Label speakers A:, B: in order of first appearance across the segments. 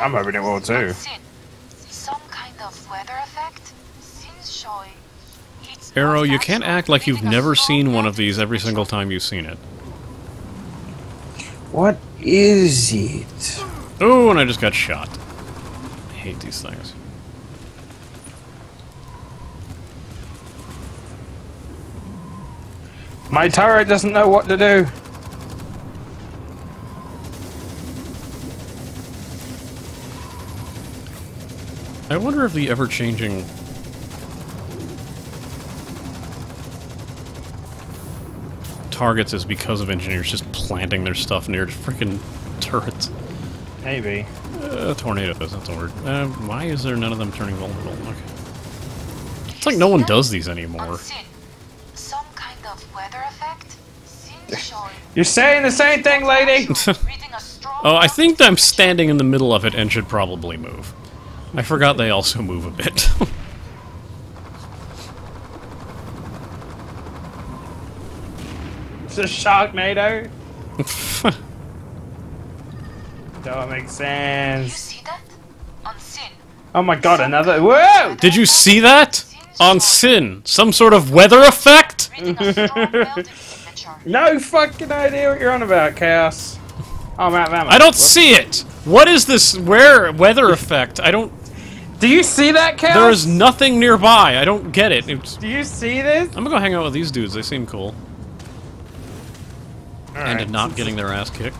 A: I'm hoping it will too.
B: Some kind of weather effect seems showing. It's
C: Arrow, you can't act like you've never seen one of these every single time you've seen it.
A: What is it?
C: Oh, and I just got shot. I hate these things.
A: My turret doesn't know what to do.
C: I wonder if the ever-changing targets is because of engineers just planting their stuff near freaking turrets.
A: Maybe.
C: Uh, tornadoes, that's a word. Uh, why is there none of them turning vulnerable? Okay. It's like no one does these anymore.
B: Some kind of weather effect.
A: You're saying the same thing, lady.
B: Reading a strong
C: Oh, I think I'm standing in the middle of it and should probably move. I forgot they also move a bit.
A: It's a Sharknado. Don't make sense.
B: see that? Unseen.
A: Oh my god, another. Whoa!
C: Did you see that? On Sin, some sort of weather effect?
B: Reading a strong melding signature.
A: No fucking idea what you're on about, Chaos. Oh, I'm out of ammo.
C: I don't
A: Whoops.
C: see it. What is this where weather effect? I don't.
A: Do you see that, Chaos?
C: There is nothing nearby. I don't get it. It's,
A: Do you see this?
C: I'm gonna go hang out with these dudes. They seem cool. And
A: Alright.
C: not getting their ass kicked.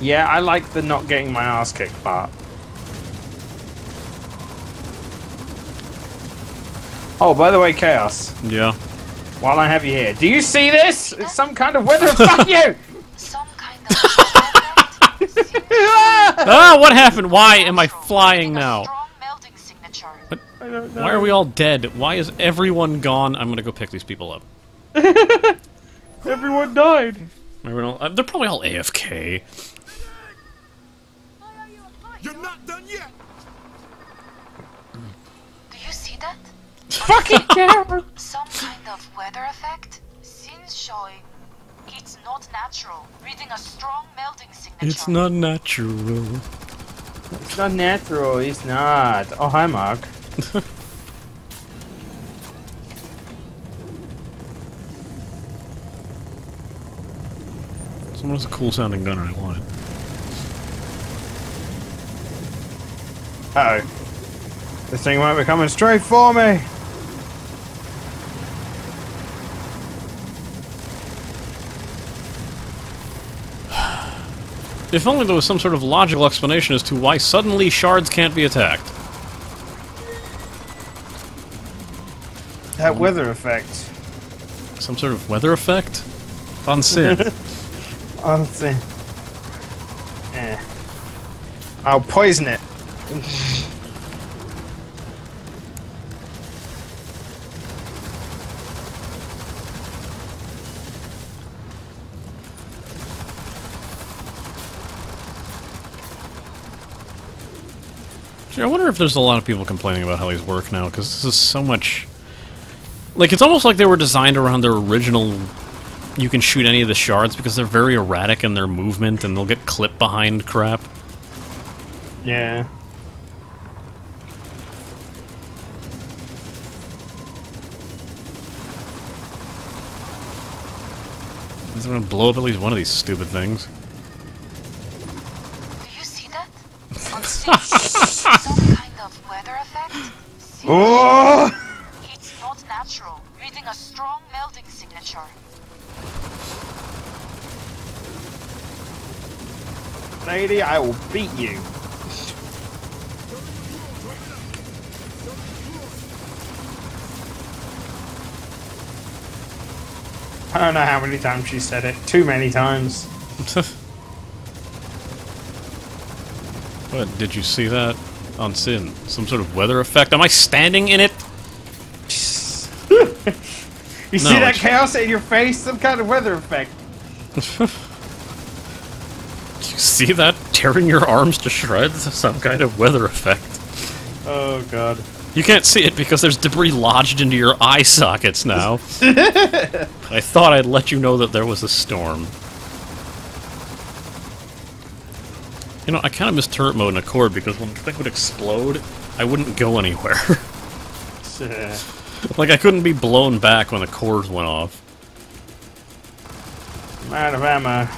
A: Yeah, I like the not getting my ass kicked part. Oh, by the way, Chaos,
C: Yeah.
A: while I have you here, do you see this? It's some kind of weather. Fuck you!
C: Ah, what happened? Why am I flying now?
B: strong melding signature.
A: I don't know.
C: Why are we all dead? Why is everyone gone? I'm gonna go pick these people up.
A: Everyone died.
C: Everyone all- uh, they're probably all AFK.
D: You're not done yet.
B: Do you see that?
A: Fucking camera.
B: Some kind of weather effect seems showing. It's not natural. Reading a strong melding signature.
C: It's not natural.
A: It's not natural. It's not. Oh, hi, Mark.
C: Someone has a cool sounding gun and I want it.
A: Uh oh. This thing might be coming straight for me.
C: If only there was some sort of logical explanation as to why suddenly shards can't be attacked.
A: That weather effect.
C: Some sort of weather effect? On Sin.
A: Honestly. Eh. I'll poison it.
C: I wonder if there's a lot of people complaining about how these work now, because this is so much... Like, it's almost like they were designed around their original... You can shoot any of the shards, because they're very erratic in their movement, and they'll get clipped behind crap.
A: Yeah.
C: I'm gonna blow up at least one of these stupid things.
B: Do you see that? weather effect.
A: Oh!
B: It's not natural. Reading a strong melding signature.
A: Lady, I will beat you. I don't know how many times she said it. Too many times.
C: What, did you see that? On Sin. Some sort of weather effect? Am I standing in it?
A: You see that chaos in your face? Some kind of weather effect.
C: You see that? Tearing your arms to shreds? Some kind of weather effect.
A: Oh god.
C: You can't see it because there's debris lodged into your eye sockets now. I thought I'd let you know that there was a storm. You know, I kind of miss turret mode in Accord because when the thing would explode, I wouldn't go anywhere. like, I couldn't be blown back when the cores went off.
A: I'm out of ammo.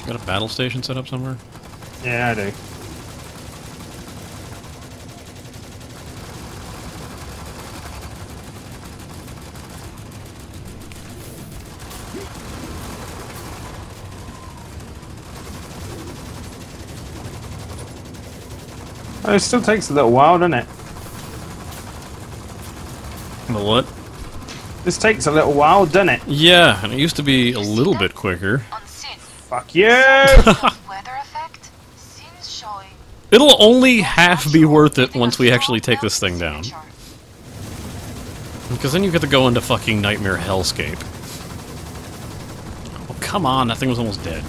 C: You got a battle station set up somewhere?
A: Yeah, I do. It still takes a little while, doesn't it?
C: The what?
A: This takes a little while, doesn't it?
C: Yeah, and it used to be a little bit quicker.
A: Fuck you!
B: Weather effect? Scenes showing.
C: It'll only half be worth it once we actually take this thing down. Because then you get to go into fucking Nightmare Hellscape. Oh, come on, that thing was almost dead.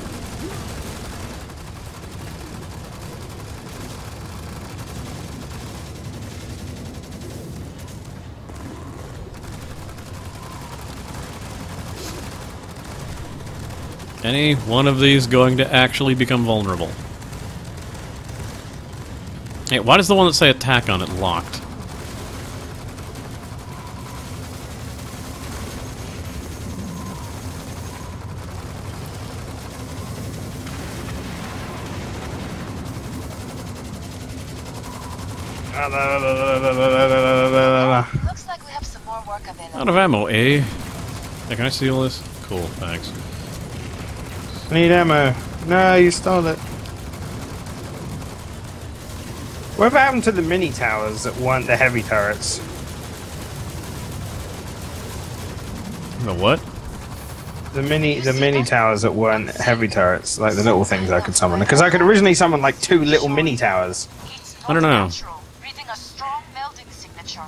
C: Any one of these going to actually become vulnerable? Hey, why does the one that say attack on it locked?
B: Looks like we have some more work available.
C: Out of ammo, eh? Hey, can I steal this? Cool, thanks.
A: Need ammo. No, you stole it. What happened to the mini towers that weren't the heavy turrets?
C: The what?
A: The mini, the mini towers that weren't heavy turrets, like the little things I could summon. Because I could originally summon like two little mini towers.
C: I don't know.
B: natural. Reading a strong melding signature.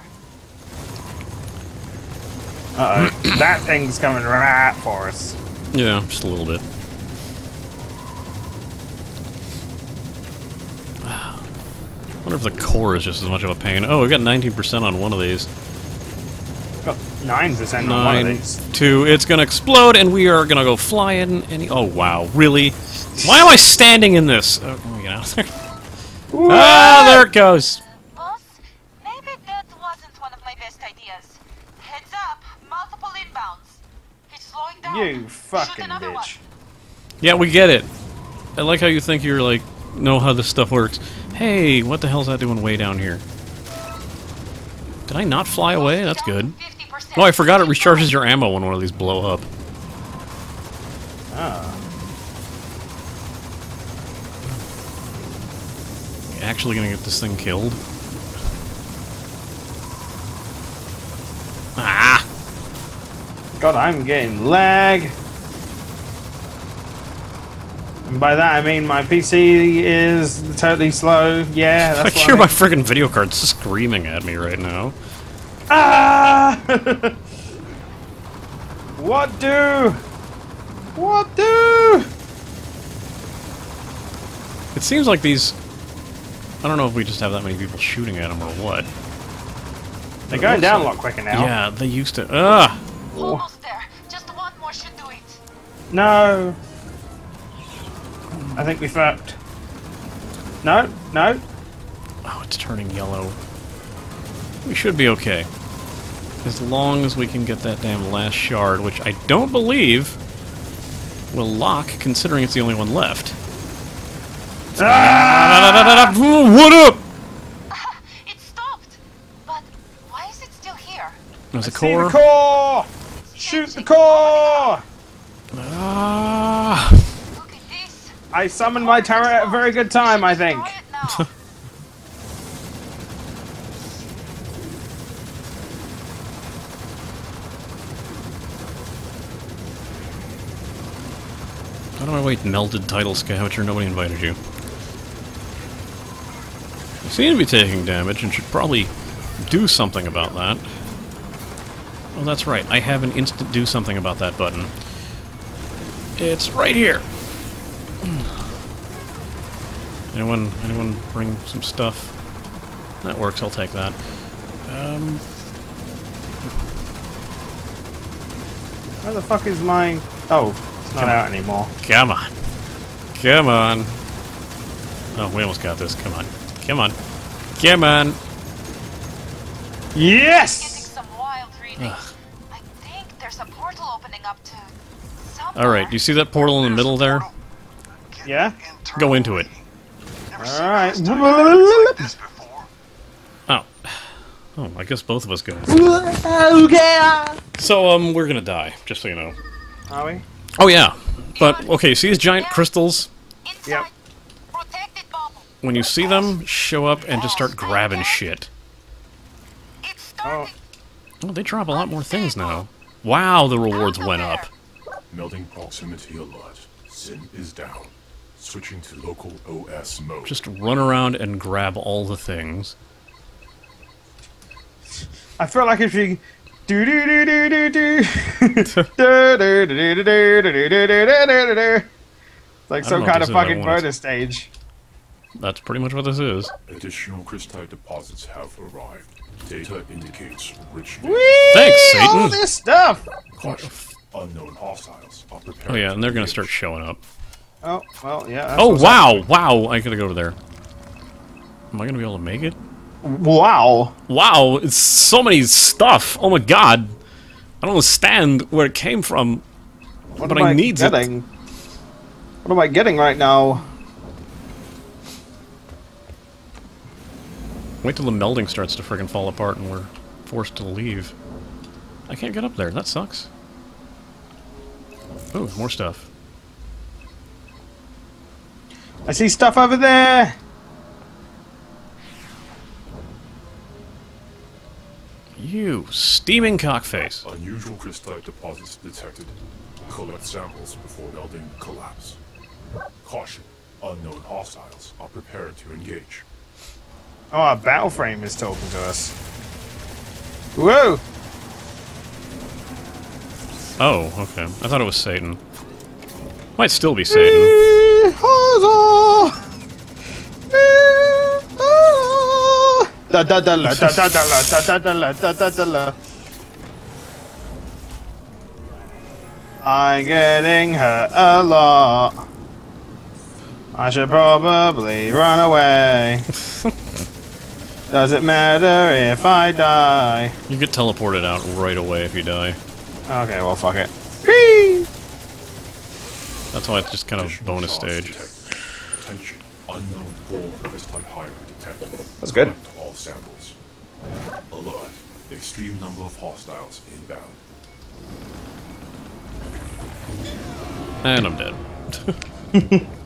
A: Uh oh, that thing's coming right for us.
C: Yeah, just a little bit. Wonder if the core is just as much of a pain. Oh, we got 19% on one of these.
A: Got nine percent on one of these.
C: two, it's gonna explode, and we are gonna go flying. And oh wow, really? Why am I standing in this? Oh, let me get out of there. Ah, there it goes.
B: Boss, maybe that wasn't one of my best ideas. Heads up, multiple inbounds. It's slowing down.
A: You fucking
B: another one.
A: bitch.
C: Yeah, we get it. I like how you think you're like know how this stuff works. Hey, what the hell's that doing way down here? Did I not fly away? That's good. Oh, I forgot it recharges your ammo when one of these blow up.
A: Ah.
C: Actually gonna get this thing killed? Ah!
A: God, I'm getting lag. And by that I mean my PC is totally slow. Yeah,
C: I
A: that's what
C: hear
A: I
C: my
A: mean.
C: friggin' video card screaming at me right now.
A: Ah! what do? What do?
C: It seems like these... I don't know if we just have that many people shooting at them or what.
A: They're going down a lot quicker now.
C: Yeah, they used to... Ugh!
B: Almost there. Just one more should do it.
A: No. I think we fucked. No, no.
C: Oh, it's turning yellow. We should be okay. As long as we can get that damn last shard, which I don't believe will lock, considering it's the only one left.
A: Ah!
C: What up?
B: It stopped. But why is it still here?
C: There's a
A: See the
C: core.
A: core! Shoot the core!
C: Ah.
B: Look at this.
A: I summoned my turret at a very good time, I think.
B: Try it now.
C: How do I wait? Melted title scavenger. Nobody invited you. You seem to be taking damage and should probably do something about that. Oh, that's right. I have an instant do something about that button. It's right here. Anyone? Anyone bring some stuff? That works. I'll take that. Um,
A: Where the fuck is my... Oh, it's not out anymore.
C: Come on. Come on. Oh, we almost got this. Come on. Come on. Come on.
B: Getting
A: Yes!
B: some wild reading. I think there's a portal opening up to.
C: Alright, do you see that portal in the middle there?
A: Yeah?
C: Go into it.
A: Alright.
D: This before.
C: Oh. Oh, I guess both of us go.
A: Okay.
C: So, um, we're gonna die, just so you know.
A: Are we?
C: Oh, yeah. But, okay, see these giant crystals?
B: Inside.
A: Yep.
C: When you see them, show up and just start grabbing shit.
B: It's starting.
C: Oh, they drop a lot more things now. Wow, the rewards went up.
E: Melding proximity alert. Sin is down. Switching to local OS mode.
C: Just run around and grab all the things.
A: I feel like if you do do do do do do like some kind of fucking bonus stage.
C: That's pretty much what this is.
E: Additional crystal deposits have arrived. Data indicates rich.
C: Thanks, Satan.
A: All this stuff.
E: Unknown hostiles are prepared.
C: Oh yeah, and they're gonna start showing up.
A: Oh well, yeah.
C: Oh, wow! Wow! I gotta go over there. Am I gonna be able to make it?
A: Wow.
C: Wow, it's so many stuff. Oh my god. I don't understand where it came from.
A: What
C: But
A: am
C: I
A: I
C: needs it.
A: getting? What am I getting right now?
C: Wait till the melding starts to friggin' fall apart and we're forced to leave. I can't get up there. That sucks. Oh, more stuff.
A: I see stuff over there.
C: You steaming cockface.
E: Unusual crystite deposits detected. Collect samples before melding collapse. Caution. Unknown hostiles are prepared to engage.
A: Oh, our battle frame is talking to us. Whoa!
C: Oh, okay. I thought it was Satan. Might still be Satan.
A: Da da da la da da da la da da da la da da da la. I'm getting hurt a lot. I should probably run away. Does it matter if I die?
C: You get teleported out right away if you die.
A: Okay, well, fuck it. Whee!
C: That's why it's just kind of bonus stage.
E: detected. Attention. Unknown form crystite hybrid detected.
A: That's good.
E: All samples. Alert. Extreme number of hostiles inbound.
C: And I'm dead.